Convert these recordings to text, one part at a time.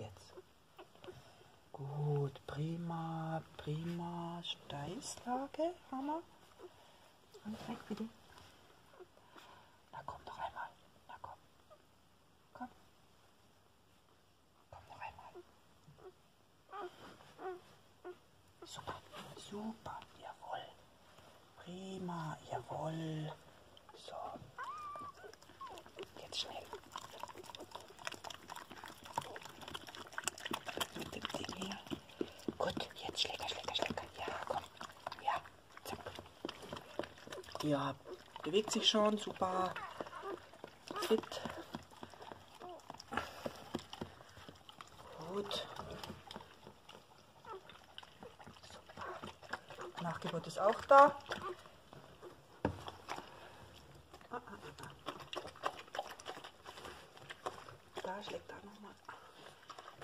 Jetzt. Gut, prima, prima. Steißlage haben wir. Und weg bitte. Na komm noch einmal. Na komm. Komm. Komm noch einmal. Super, super, jawohl. Prima, jawohl. So. Gut, jetzt Schlecker, Schlecker, Schlecker. Ja, komm. Ja, zack. Ja, bewegt sich schon, super. Fit. Gut. Super. Nachgeburt ist auch da. Da schlägt da nochmal.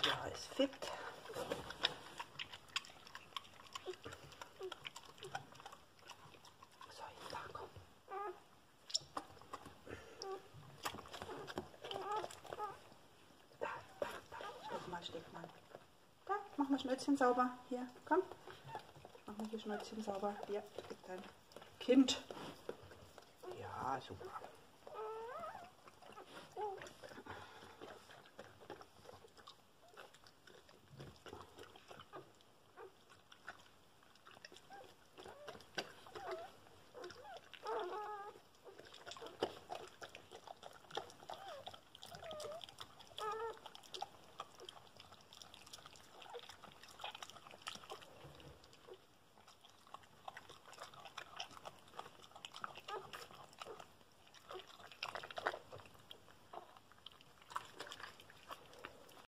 Ja, ist fit. So, da komm. Da, da, da. Steck mal, steck mal. Da, mach mal Schnäuzchen sauber. Hier, komm. Mach mal hier Schnäuzchen sauber. Hier, gibt dein Kind. Ja, super.